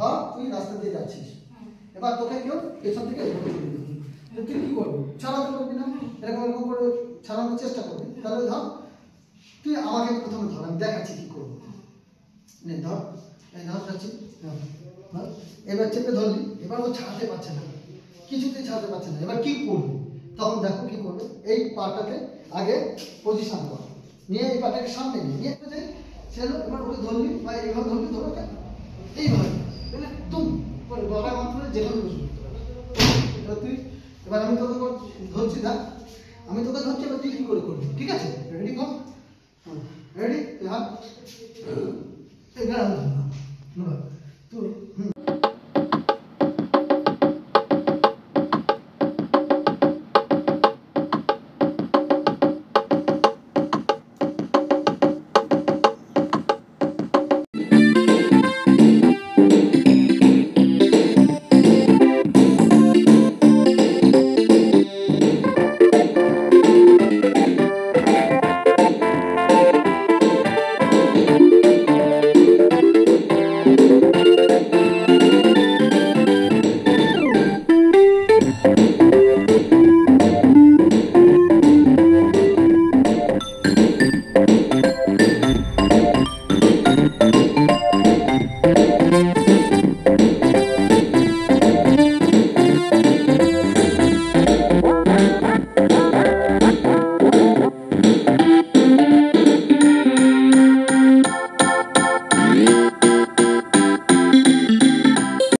ধর তুই রাস্তা দিয়ে যাচ্ছিস। এবার তোকে কেউ পেছন থেকে তুই কি করবি? ছাড়াতে পারবি না। এরকম এরকম করে ছাড়ানোর চেষ্টা করবি। তাহলে ধর, তুই আমাকে প্রথমে ধর, আমি দেখাচ্ছি কি করব। নে, ধর, এই ধর, যাচ্ছি। এবার চেপে ধরলি। এবার ও ছাড়াতে পারছে না। কিছুতেই ছাড়াতে পারছে না। এবার কি করবে? তখন দেখো কি করবে? এই পাটাকে আগে পজিশন কর। নিয়ে এই পাটাকে সামনে নিয়ে। নিয়ে ছেলে এবার ওকে ধরলি, বা এইভাবে ধরবি ধরো এবার তুই এবার আমি তোকে ধরছি দা আমি তোকে ধরছি এবার তুই কি করে করবি? ঠিক আছে? রেডি কর রেডি হাত এবার।